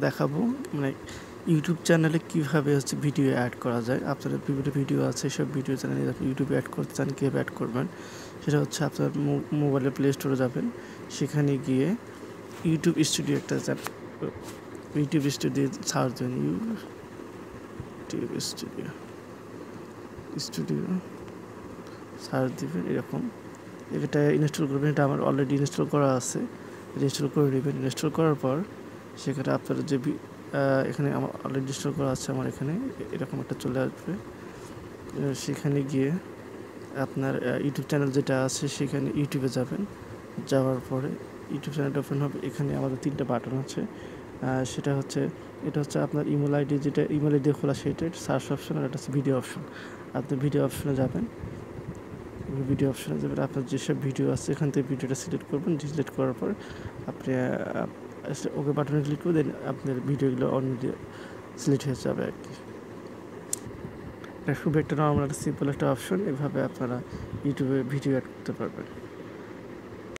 দেখাবো? মানে ইউটিউব চ্যানেলে কীভাবে হচ্ছে ভিডিও অ্যাড করা যায়? আপনাদের বিভিন্ন ভিডিও আছে, সব ভিডিও চ্যানেলে আপনি ইউটিউবে অ্যাড করতে চান, কীভাবে অ্যাড করবেন? সেটা হচ্ছে আপনার মোবাইলে প্লে স্টোরে যাবেন। সেখানে গিয়ে ইউটিউব স্টুডিও একটা ইউটিউব স্টুডিও সার্চ দেন। ইউটিউব স্টুডিও স্টুডিও সার্চ দেবেন, এরকম। এটা ইনস্টল করবেন, এটা আমার অলরেডি ইনস্টল করা আছে। ইনস্টল করে নেবেন। ইনস্টল করার পর সেখানে আপনার যে এখানে আমার অলরেডি ইনস্টল করা আছে আমার এখানে, এরকম একটা চলে আসবে। সেখানে গিয়ে আপনার ইউটিউব চ্যানেল যেটা আছে সেখানে ইউটিউবে যাবেন। যাওয়ার পরে ইউটিউব চ্যানেলটা ওপেন হবে। এখানে আমাদের তিনটা বাটন আছে। সেটা হচ্ছে, এটা হচ্ছে আপনার ইমেল আইডি যেটা ইমেল আইডি খোলা সেটা সার্চ অপশন আর এটা হচ্ছে ভিডিও অপশন আপনি ভিডিও অপশনে যাবেন। ভিডিও অপশনে যাবেন। আপনার যেসব ভিডিও আছে, এখান থেকে ভিডিওটা সিলেক্ট করবেন। সিলেক্ট করার পর আপনি ওকে বাটনে ক্লিক করে দেন, আপনার ভিডিওগুলো অন সিলেক্ট হয়ে যাবে আর কি। এটা খুব একটা নর্মাল একটা সিম্পল একটা অপশন এভাবে আপনারা ইউটিউবে ভিডিও অ্যাড করতে পারবেন।